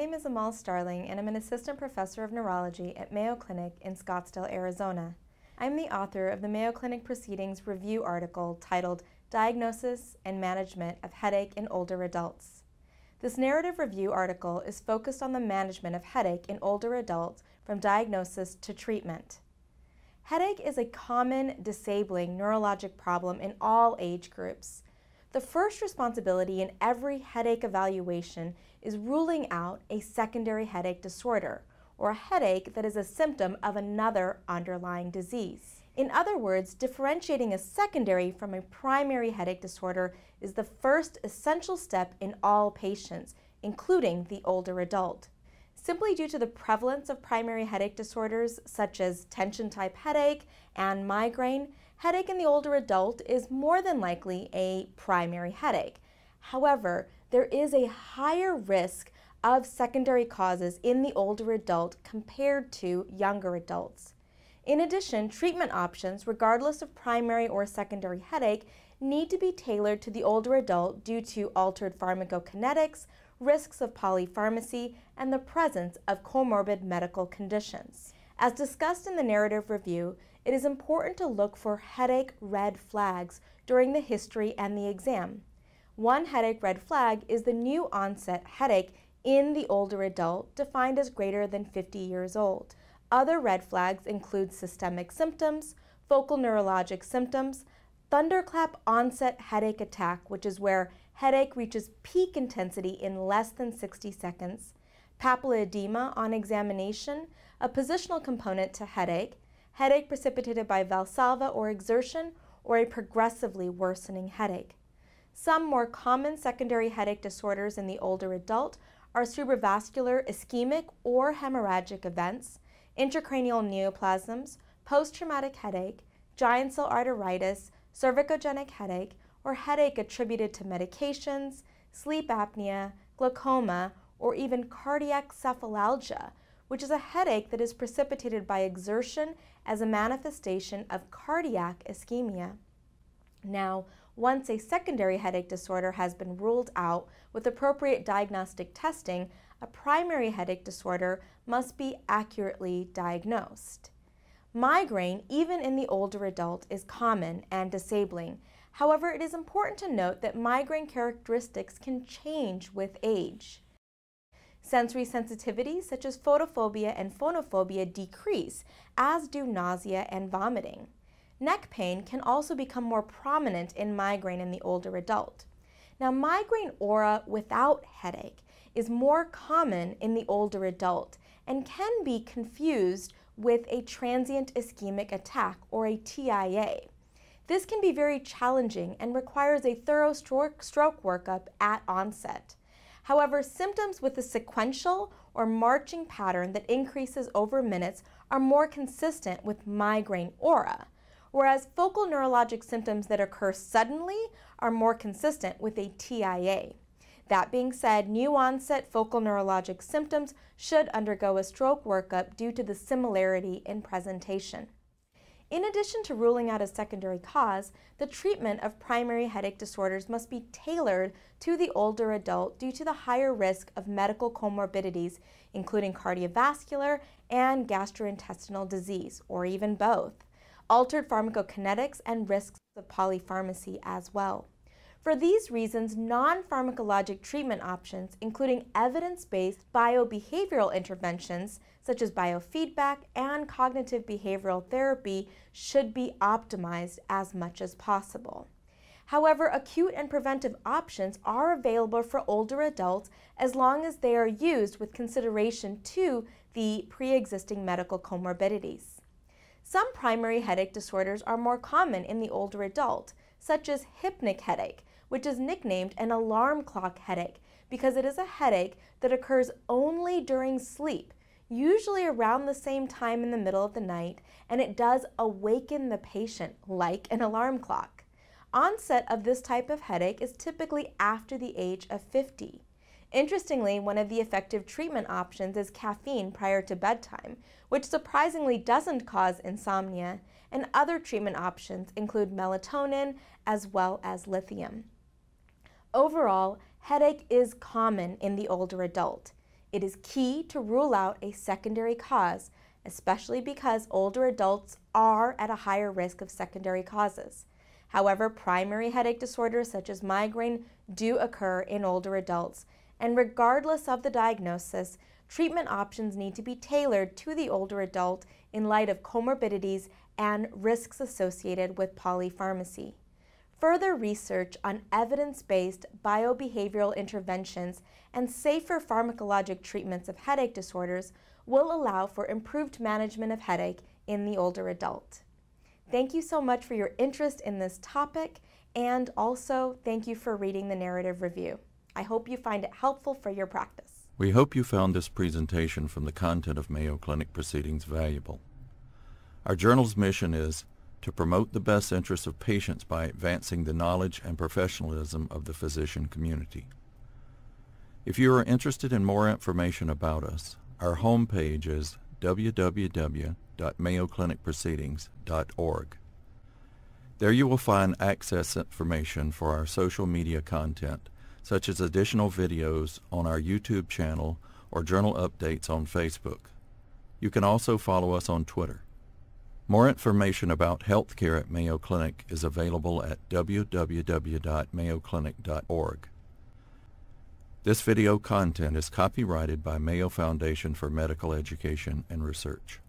name is Amaal Starling, and I'm an assistant professor of neurology at Mayo Clinic in Scottsdale, Arizona. I'm the author of the Mayo Clinic Proceedings review article titled Diagnosis and Management of Headache in Older Adults. This narrative review article is focused on the management of headache in older adults from diagnosis to treatment. Headache is a common disabling neurologic problem in all age groups. The first responsibility in every headache evaluation is ruling out a secondary headache disorder, or a headache that is a symptom of another underlying disease. In other words, differentiating a secondary from a primary headache disorder is the first essential step in all patients, including the older adult. Simply due to the prevalence of primary headache disorders such as tension type headache and migraine, headache in the older adult is more than likely a primary headache. However, there is a higher risk of secondary causes in the older adult compared to younger adults. In addition, treatment options, regardless of primary or secondary headache, need to be tailored to the older adult due to altered pharmacokinetics, risks of polypharmacy, and the presence of comorbid medical conditions. As discussed in the narrative review, it is important to look for headache red flags during the history and the exam. One headache red flag is the new onset headache in the older adult defined as greater than 50 years old. Other red flags include systemic symptoms, focal neurologic symptoms, thunderclap onset headache attack, which is where headache reaches peak intensity in less than 60 seconds, papilledema on examination, a positional component to headache, headache precipitated by valsalva or exertion, or a progressively worsening headache. Some more common secondary headache disorders in the older adult are cerebrovascular ischemic or hemorrhagic events, intracranial neoplasms, post-traumatic headache, giant cell arteritis, cervicogenic headache, or headache attributed to medications, sleep apnea, glaucoma, or even cardiac cephalalgia, which is a headache that is precipitated by exertion as a manifestation of cardiac ischemia. Now, once a secondary headache disorder has been ruled out with appropriate diagnostic testing, a primary headache disorder must be accurately diagnosed. Migraine, even in the older adult, is common and disabling. However, it is important to note that migraine characteristics can change with age. Sensory sensitivities such as photophobia and phonophobia decrease, as do nausea and vomiting. Neck pain can also become more prominent in migraine in the older adult. Now, migraine aura without headache is more common in the older adult and can be confused with a transient ischemic attack or a TIA. This can be very challenging and requires a thorough stroke, stroke workup at onset. However, symptoms with a sequential or marching pattern that increases over minutes are more consistent with migraine aura whereas focal neurologic symptoms that occur suddenly are more consistent with a TIA. That being said, new onset focal neurologic symptoms should undergo a stroke workup due to the similarity in presentation. In addition to ruling out a secondary cause, the treatment of primary headache disorders must be tailored to the older adult due to the higher risk of medical comorbidities, including cardiovascular and gastrointestinal disease, or even both altered pharmacokinetics, and risks of polypharmacy as well. For these reasons, non-pharmacologic treatment options, including evidence-based biobehavioral interventions such as biofeedback and cognitive behavioral therapy should be optimized as much as possible. However, acute and preventive options are available for older adults as long as they are used with consideration to the pre-existing medical comorbidities. Some primary headache disorders are more common in the older adult, such as hypnic headache, which is nicknamed an alarm clock headache because it is a headache that occurs only during sleep, usually around the same time in the middle of the night, and it does awaken the patient like an alarm clock. Onset of this type of headache is typically after the age of 50. Interestingly, one of the effective treatment options is caffeine prior to bedtime, which surprisingly doesn't cause insomnia, and other treatment options include melatonin as well as lithium. Overall, headache is common in the older adult. It is key to rule out a secondary cause, especially because older adults are at a higher risk of secondary causes. However, primary headache disorders such as migraine do occur in older adults, and regardless of the diagnosis, treatment options need to be tailored to the older adult in light of comorbidities and risks associated with polypharmacy. Further research on evidence-based biobehavioral interventions and safer pharmacologic treatments of headache disorders will allow for improved management of headache in the older adult. Thank you so much for your interest in this topic, and also thank you for reading the narrative review. I hope you find it helpful for your practice. We hope you found this presentation from the content of Mayo Clinic proceedings valuable. Our journal's mission is to promote the best interests of patients by advancing the knowledge and professionalism of the physician community. If you are interested in more information about us, our homepage is www.mayoclinicproceedings.org. There you will find access information for our social media content, such as additional videos on our YouTube channel or journal updates on Facebook. You can also follow us on Twitter. More information about healthcare at Mayo Clinic is available at www.mayoclinic.org. This video content is copyrighted by Mayo Foundation for Medical Education and Research.